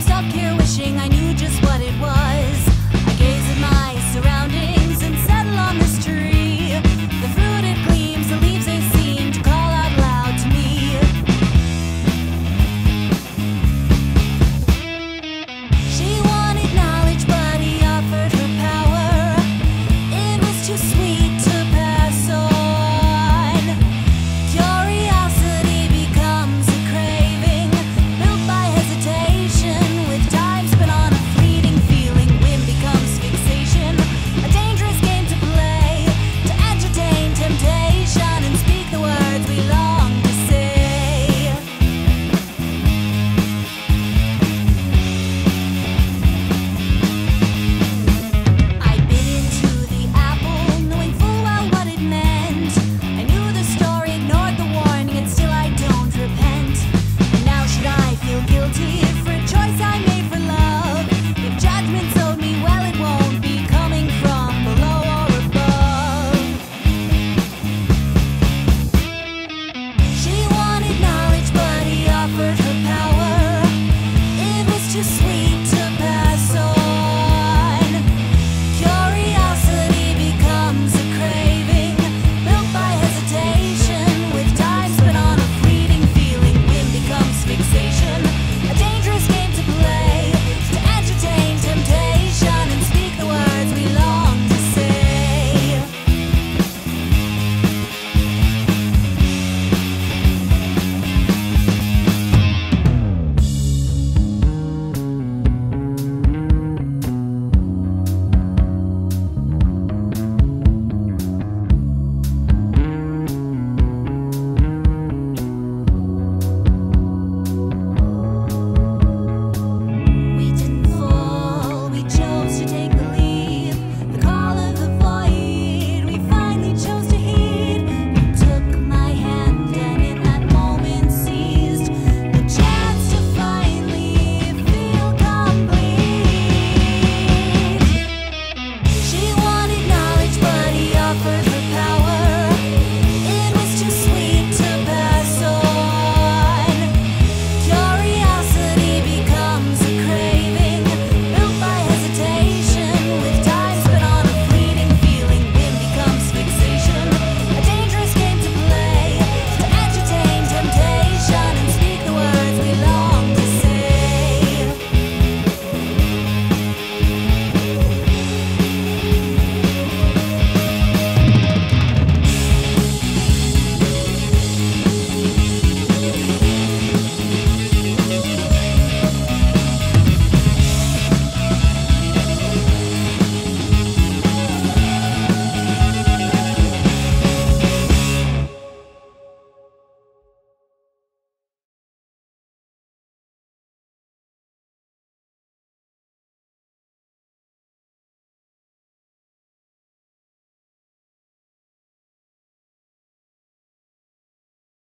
I'm stuck here wishing I knew just what